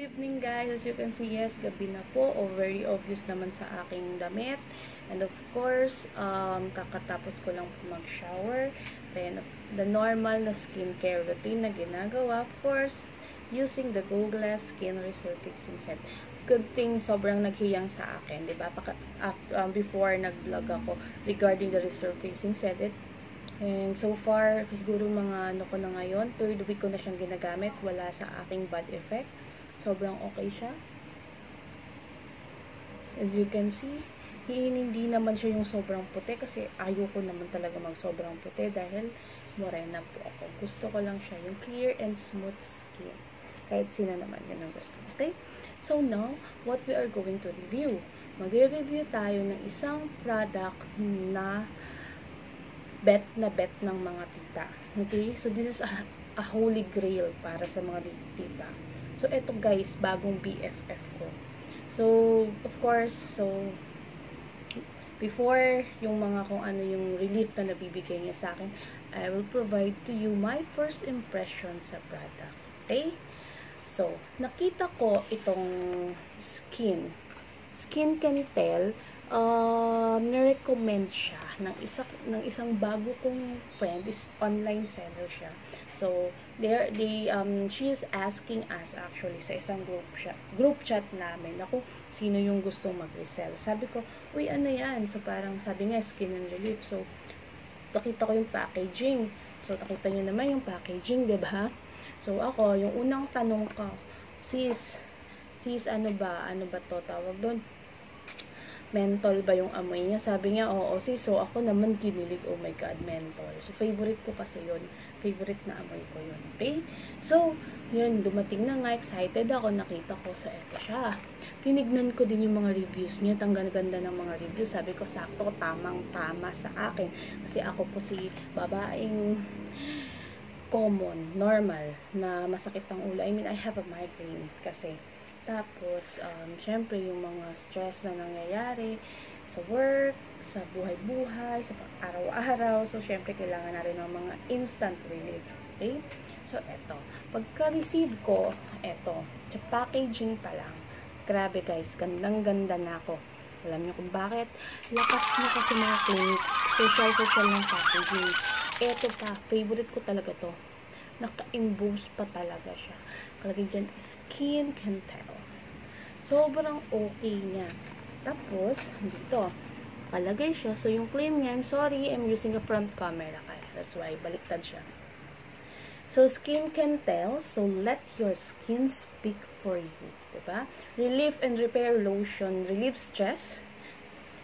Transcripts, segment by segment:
evening guys. As you can see, yes, gabi na po. O very obvious naman sa aking damit. And of course, um, kakatapos ko lang mag-shower. Then, the normal na skincare routine na ginagawa. Of course, using the Go Glass Skin Resurfacing Set. Good thing, sobrang naghiyang sa akin. Diba? Paka, after, um, before nag-vlog ako regarding the resurfacing set, it And so far, siguro mga ano ko na ngayon, third week ko na siyang ginagamit, wala sa aking bad effect. Sobrang okay siya. As you can see, hindi naman siya yung sobrang puti kasi ayoko naman talaga mag sobrang puti dahil morena po ako. Gusto ko lang siya, yung clear and smooth skin. Kahit sino naman yun ang gusto. Okay? So now, what we are going to review? Magre-review tayo ng isang product na bet na bet ng mga tita. Okay? So this is a, a holy grail para sa mga tita. So, eto guys, bagong BFF ko. So, of course, so, before yung mga kung ano yung relief na nabibigay niya sa akin, I will provide to you my first impression sa product. Okay? So, nakita ko itong skin. Skin can tell, uh, nirecommend siya ng, isa, ng isang bago kong friend, is online seller siya. So, there, they, um, she is asking us actually sa isang group chat, group chat namin na sino yung gustong mag-resell. Sabi ko, uy, ano yan? So, parang sabi nga, skin and relief. So, nakita ko yung packaging. So, nakita nyo naman yung packaging, ba diba? So, ako, yung unang tanong ko, sis, sis, ano ba? Ano ba to? Tawag doon? Menthol ba yung amoy niya? Sabi niya, oo, sis. So, ako naman kinilig, oh my God, menthol. So, favorite ko kasi yun. Favorite na amoy ko yun. Okay? So, yun, dumating na nga, excited ako, nakita ko sa eto siya. Tinignan ko din yung mga reviews niya, tanggal ganda ng mga reviews. Sabi ko, sakto, tamang-tama sa akin. Kasi ako po si babaeng common, normal, na masakit ang ulo. I mean, I have a migraine kasi tapos, um, syempre, yung mga stress na nangyayari sa work, sa buhay-buhay, sa araw-araw. So, syempre, kailangan na rin ng mga instant relief. Okay? So, eto. Pagka-receive ko, eto. Sa packaging pa lang. Grabe guys, gandang-ganda na ako. Alam niyo kung bakit? Lakas niya kasi clinic. Social-social ng packaging. Eto pa, favorite ko talaga to naka-emboss pa talaga siya. Kalagay dyan, skin can tell. Sobrang okay niya. Tapos, dito, kalagay siya. So, yung claim niya, I'm sorry, I'm using a front camera. Kaya, that's why, baliktad siya. So, skin can tell. So, let your skin speak for you. Diba? Relief and repair lotion. Relieve stress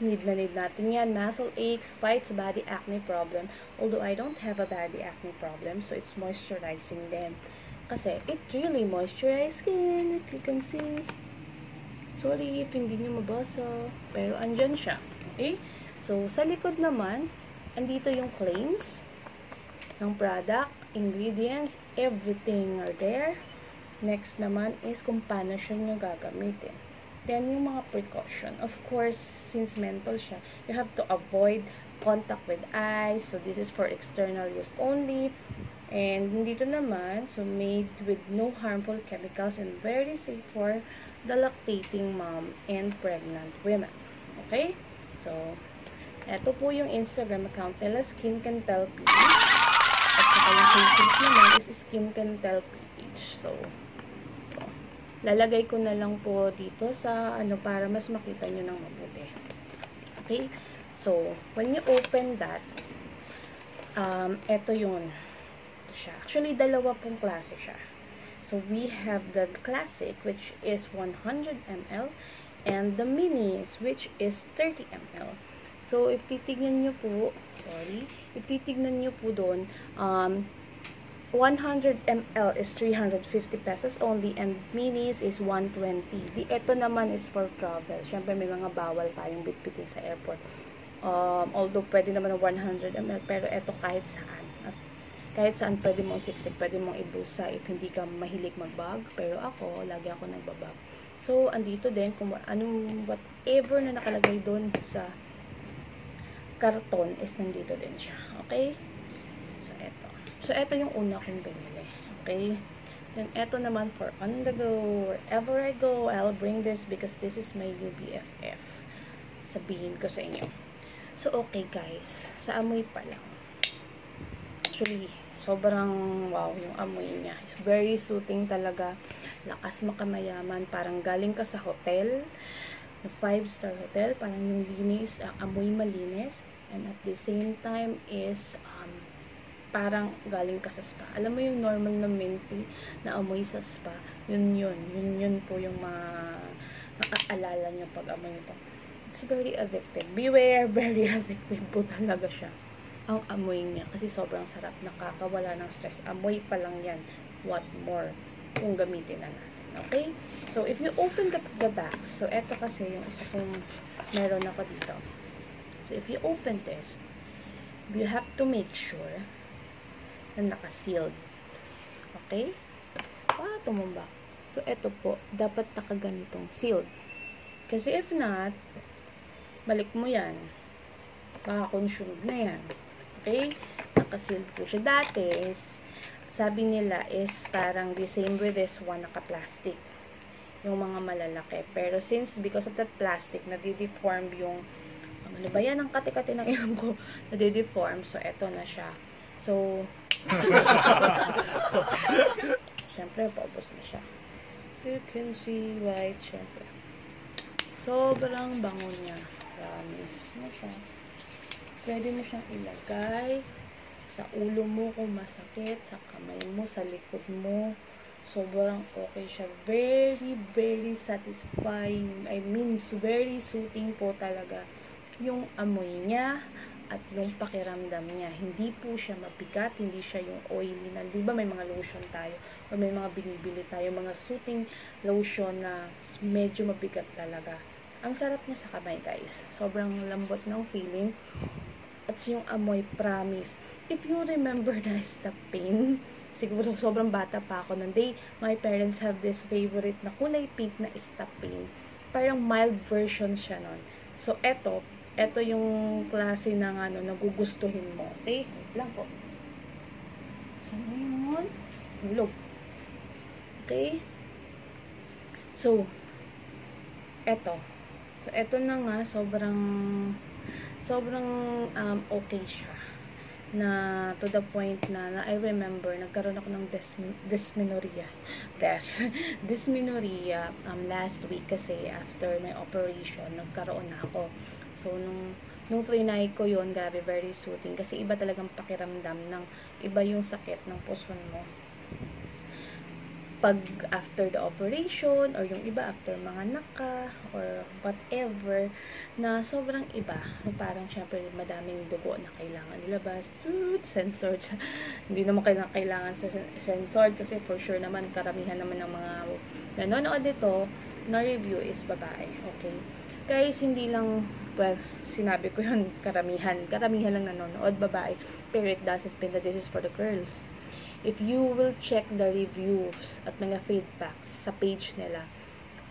Need na need natin yan. Muscle aches, fights body acne problem. Although I don't have a body acne problem, so it's moisturizing them. Kasi it really moisturizes skin, if you can see. Sorry if hindi nyo mabasa. Pero andyan siya. Okay? So, sa likod naman, andito yung claims ng product, ingredients, everything are there. Next naman is kung paano siya nyo gagamitin. Then, yung mga precaution. Of course, since mental siya, you have to avoid contact with eyes. So, this is for external use only. And, dito naman, so made with no harmful chemicals and very safe for the lactating mom and pregnant women. Okay? So, eto po yung Instagram account nila, Skin Can Tell PH. At saka yung Facebook naman is Skin Can Tell PH. So, lalagay ko na lang po dito sa ano para mas makita nyo ng mabuti. Okay? So, when you open that, um, ito yun. Ito siya. Actually, dalawa pong klase siya. So, we have the classic, which is 100 ml, and the minis, which is 30 ml. So, if titignan nyo po, sorry, if titignan nyo po doon, um, 100 ml is 350 pesos only and minis is 120. Di, ito naman is for travel. Siyempre, may mga bawal tayong bitbitin sa airport. Um, although, pwede naman ng 100 ml, pero ito kahit saan. At kahit saan pwede mong siksik, pwede mong ibusa if hindi ka mahilig magbag. Pero ako, lagi ako nagbabag. So, andito din, kung anong, whatever na nakalagay doon sa karton is nandito din siya. Okay? So, ito. Ito yung una kong binili. Okay? Then, eto naman for on the go. Wherever I go, I'll bring this because this is my new BFF. Sabihin ko sa inyo. So, okay guys. Sa amoy pa lang. Actually, sobrang wow yung amoy niya. It's very soothing talaga. Lakas makamayaman. Parang galing ka sa hotel. Na five-star hotel. Parang yung linis, uh, amoy malinis. And at the same time is parang galing ka sa spa. Alam mo yung normal na minty na amoy sa spa, yun yun. Yun yun po yung mga maaalala nyo pag amoy nito. It's very addictive. Beware, very addictive po talaga siya. Ang amoy niya. Kasi sobrang sarap. Nakakawala ng stress. Amoy pa lang yan. What more kung gamitin na natin. Okay? So, if you open the, the box, so eto kasi yung isa kong meron ako dito. So, if you open this, you have to make sure na naka-sealed. Okay? Ah, tumumba. So, ito po, dapat nakaganitong sealed. Kasi if not, balik mo yan. Makakonsumed na yan. Okay? Naka-sealed po siya. Dati, sabi nila is parang the same with this one, naka-plastic. Yung mga malalaki. Pero since, because of that plastic, nadideform yung ano ba yan, ang kati-kati ng ilong ko, nadideform. So, eto na siya. So, Siyempre, paubos na siya. You can see white, siyempre. Sobrang bango niya. Promise. Nasa. Pwede mo siyang ilagay sa ulo mo kung masakit, sa kamay mo, sa likod mo. Sobrang okay siya. Very, very satisfying. I mean, very soothing po talaga. Yung amoy niya, at yung pakiramdam niya. Hindi po siya mabigat, hindi siya yung oily na, di ba may mga lotion tayo, or may mga binibili tayo, mga soothing lotion na medyo mabigat talaga. Ang sarap niya sa kamay, guys. Sobrang lambot ng feeling. At yung amoy, promise. If you remember na stop pain, siguro sobrang bata pa ako nung day, my parents have this favorite na kulay pink na stop pain. Parang mild version siya nun. So, eto, ito yung klase ng ano, nagugustuhin mo. Okay? Wait lang po. Saan mo yun? Hulog. Okay? So, eto. So, eto na nga, sobrang sobrang um, okay siya na to the point na, na I remember nagkaroon ako ng dys, dysmenorrhea des, dysmenorrhea um, last week kasi after my operation nagkaroon na ako So, nung, nung trinay ko yon grabe, very soothing. Kasi iba talagang pakiramdam ng iba yung sakit ng puson mo. Pag after the operation, or yung iba after mga naka, or whatever, na sobrang iba. Parang, syempre, madaming dugo na kailangan ilabas. Toot, censored. Hindi naman kailangan, kailangan sa censored kasi for sure naman, karamihan naman ng mga nanonood dito, na review is babae. Okay? Guys, hindi lang well, sinabi ko yun, karamihan. Karamihan lang nanonood, babae. Pero it doesn't mean that this is for the girls. If you will check the reviews at mga feedbacks sa page nila,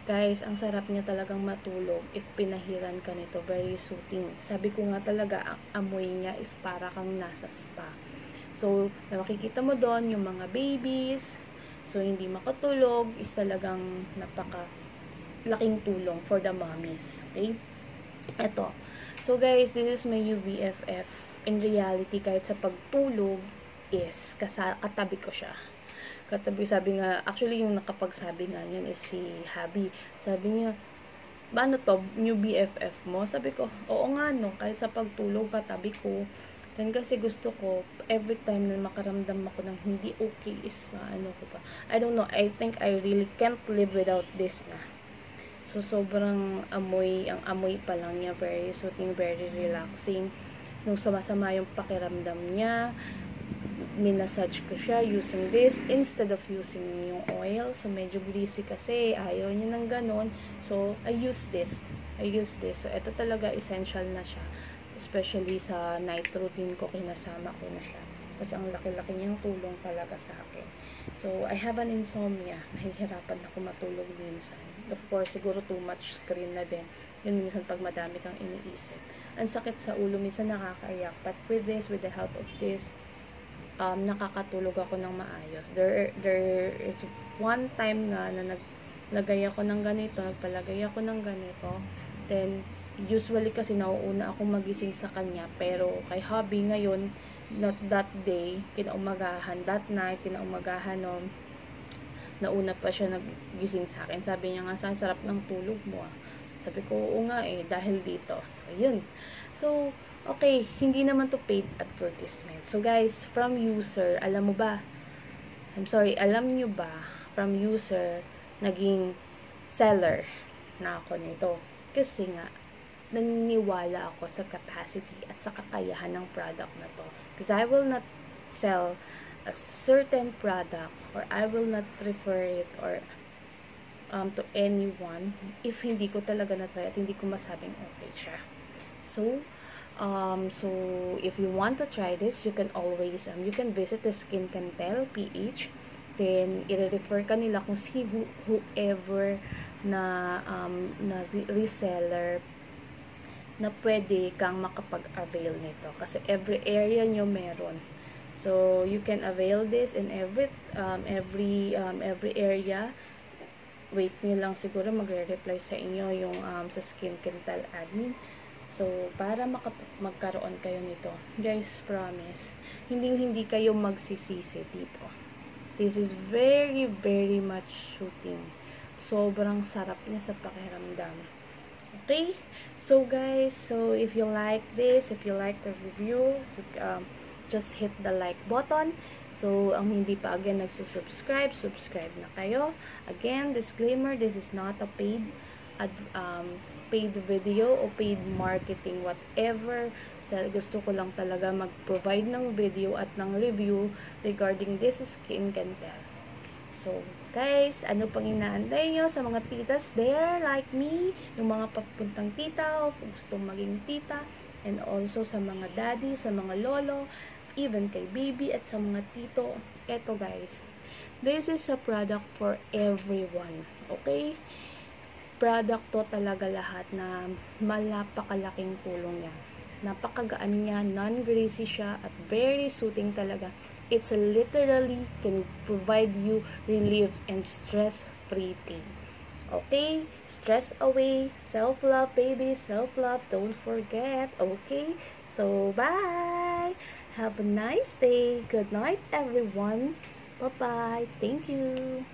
guys, ang sarap niya talagang matulog if pinahiran ka nito. Very soothing. Sabi ko nga talaga, ang amoy niya is para kang nasa spa. So, makikita mo doon yung mga babies, so hindi makatulog, is talagang napaka laking tulong for the mommies. Okay? Ito. So, guys, this is my UBFF. In reality, kahit sa pagtulog, is katabi ko siya. Katabi, sabi nga, actually, yung nakapagsabi nga yan is si Habi. Sabi niya, ano to, new BFF mo? Sabi ko, oo nga no, kahit sa pagtulog, katabi ko. Then kasi gusto ko, every time na makaramdam ako ng hindi okay is, ano ko pa. I don't know, I think I really can't live without this na. So, sobrang amoy, ang amoy pa lang niya, very soothing, very relaxing. Nung sumasama yung pakiramdam niya, minasage ko siya using this instead of using yung oil. So, medyo greasy kasi, ayaw niya ng ganun. So, I use this. I use this. So, ito talaga essential na siya. Especially sa night routine ko, kinasama ko na siya. Kasi ang laki-laki niyang tulong talaga sa akin. So, I have an insomnia. Nahihirapan ako matulog minsan of course, siguro too much screen na din. Yun minsan pag madami kang iniisip. Ang sakit sa ulo, minsan nakakaiyak. But with this, with the help of this, um, nakakatulog ako ng maayos. There, there is one time nga na naglagay ako ng ganito, nagpalagay ako ng ganito, then, usually kasi nauuna ako magising sa kanya, pero kay hubby ngayon, not that day, kinaumagahan, that night, kinaumagahan, no, nauna pa siya nagising sa akin. Sabi niya nga, sa sarap ng tulog mo ah. Sabi ko, oo nga eh, dahil dito. So, yun. So, okay, hindi naman to paid advertisement. So, guys, from user, alam mo ba, I'm sorry, alam nyo ba, from user, naging seller na ako nito. Kasi nga, naniniwala ako sa capacity at sa kakayahan ng product na to. Because I will not sell a certain product or I will not refer it or um, to anyone if hindi ko talaga na-try at hindi ko masabing okay siya. So, um, so if you want to try this, you can always, um, you can visit the Skin Can PH. Then, i-refer ka nila kung si who, whoever na, um, na reseller na pwede kang makapag-avail nito. Kasi every area nyo meron. So, you can avail this in every, um, every, um, every area wait nyo lang siguro magre-reply sa inyo yung um, sa Skin Kental admin. So, para magkaroon kayo nito. Guys, promise, hindi hindi kayo magsisisi dito. This is very, very much shooting. Sobrang sarap niya sa pakiramdam. Okay? So, guys, so if you like this, if you like the review, um, just hit the like button So, ang hindi pa again nagsusubscribe, subscribe na kayo. Again, disclaimer, this is not a paid ad, um, paid video o paid marketing, whatever. So, gusto ko lang talaga mag-provide ng video at ng review regarding this skin can tell. So, guys, ano pang inaantay nyo sa mga titas there like me, yung mga papuntang tita o gustong maging tita, and also sa mga daddy, sa mga lolo, even kay baby at sa mga tito. Eto guys, this is a product for everyone. Okay? Product to talaga lahat na malapakalaking tulong niya. Napakagaan niya, non-greasy siya, at very soothing talaga. It's literally can provide you relief and stress-free thing. Okay? Stress away. Self-love, baby. Self-love. Don't forget. Okay? So, bye! Have a nice day. Good night, everyone. Bye-bye. Thank you.